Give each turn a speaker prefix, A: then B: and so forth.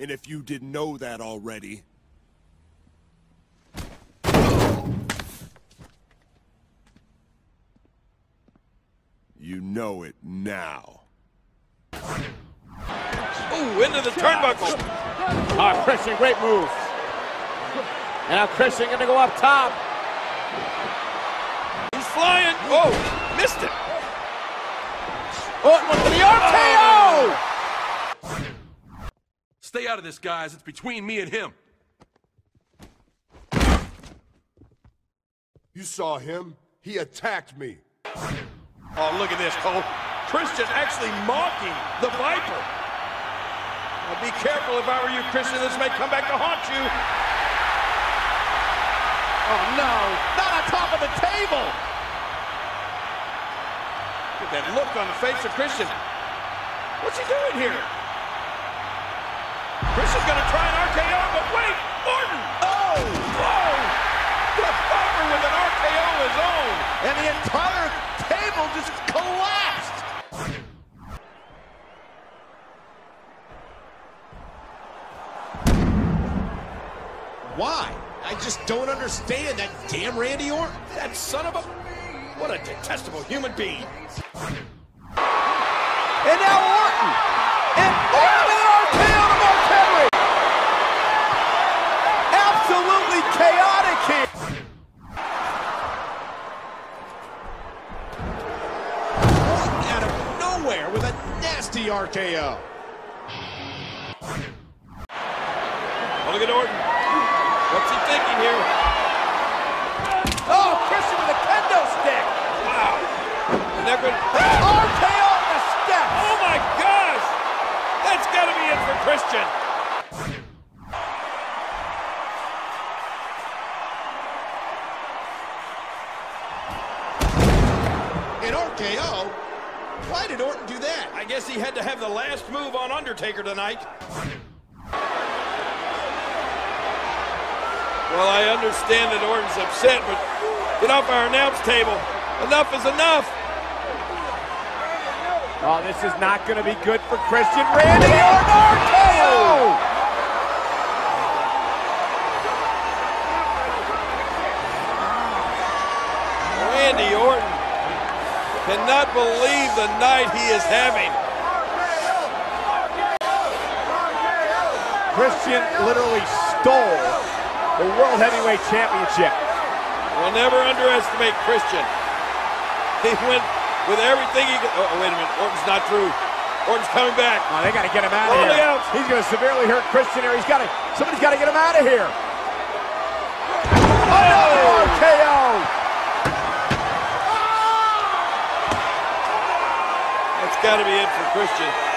A: lying if you didn't know that already. You know it now.
B: Ooh, into the turnbuckle.
C: Oh, Christian, great move. And now Christian gonna go up top.
B: He's flying. Oh, missed it.
C: Oh, Orton with the RKO!
D: Out of this, guys. It's between me and him.
A: You saw him? He attacked me.
B: Oh, look at this, Cole. Christian actually mocking the Viper. Now be careful if I were you, Christian. This may come back to haunt you.
C: Oh no, not on top of the table!
B: Look at that look on the face of Christian. What's he doing here?
C: And the entire table just collapsed!
E: Why? I just don't understand that damn Randy Orton.
B: That son of a... What a detestable human being.
C: And now
E: nasty RKO.
B: Oh, look at Orton. What's he thinking here?
C: Oh, Christian with a kendo stick!
B: Wow. And they're going
C: RKO on the steps!
B: Oh my gosh! That's got to be it for Christian.
E: An RKO? Why did Orton do that?
B: I guess he had to have the last move on Undertaker tonight. Well, I understand that Orton's upset, but get off our announce table. Enough is enough.
C: Oh, this is not going to be good for Christian. Randy Orton RKO!
B: Randy Orton cannot believe the night he is having.
C: Christian literally stole the World Heavyweight Championship.
B: We'll never underestimate Christian. He went with everything he could. Oh, wait a minute. Orton's not through. Orton's coming back.
C: Oh, they got to get him out of here.
B: out.
C: He's going to severely hurt Christian here. He's got to. Somebody's got to get him out of here.
B: That's got to be it for Christian.